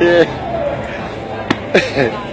へ え